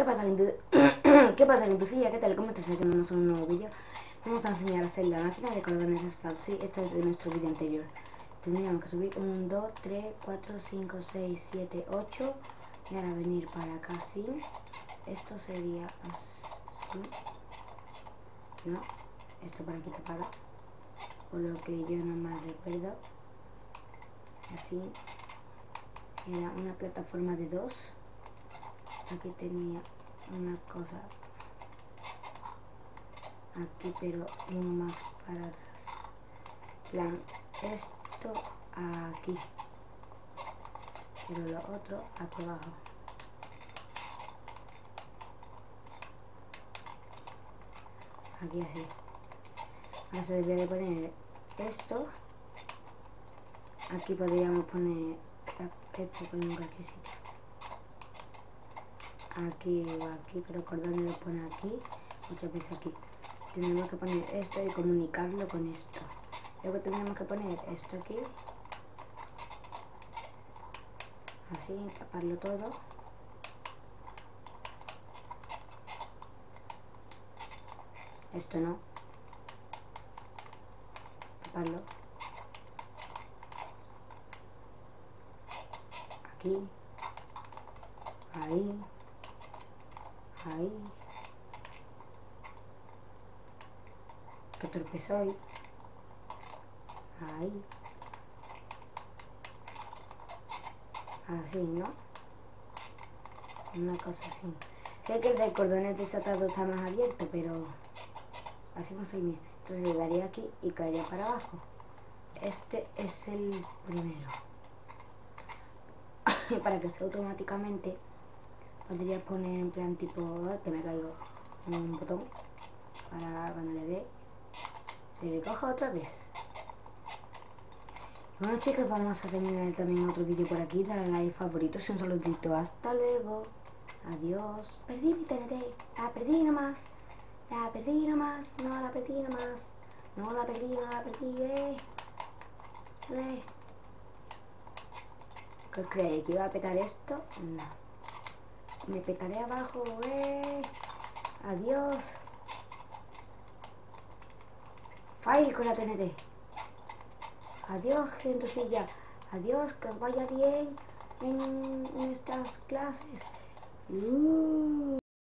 ¿Qué pasa, gente? ¿Qué pasa? ¿Qué tal? ¿Cómo? Aquí tenemos un nuevo vídeo. Vamos a enseñar a hacer la máquina de cordones estados. Sí, esto es de nuestro vídeo anterior. Tendríamos que subir 1, 2, 3, 4, 5, 6, 7, 8. Y ahora venir para acá así. Esto sería así. No, esto para aquí tapado. Por lo que yo no me recuerdo. Así. Era una plataforma de dos aquí tenía una cosa aquí pero uno más para atrás. Plan esto aquí pero lo otro aquí abajo. Aquí así. Ahora se debería de poner esto. Aquí podríamos poner esto con un sitio aquí o aquí, pero Cordón lo pone aquí, muchas veces aquí. Tenemos que poner esto y comunicarlo con esto. Luego tenemos que poner esto aquí. Así, taparlo todo. Esto no. Taparlo. Aquí. Ahí. Ahí. Que torpe hoy. Ahí. Así, ¿no? Una cosa así. Sé que el del cordón desatado está más abierto, pero así no soy bien. Entonces llegaría aquí y caería para abajo. Este es el primero. para que sea automáticamente podría poner en plan tipo que me caigo un botón para cuando le dé se recoja otra vez bueno chicos vamos a terminar también otro vídeo por aquí dale like favoritos y un saludito hasta luego adiós perdí mi TNT la perdí nomás la perdí nomás no la perdí nomás no la perdí no la perdí eh. Eh. ¿Qué creéis? ¿Que iba a petar esto? No. Me petaré abajo, eh. Adiós. Fail con la TNT. Adiós, gentecilla. Adiós, que os vaya bien en, estas clases. Uh.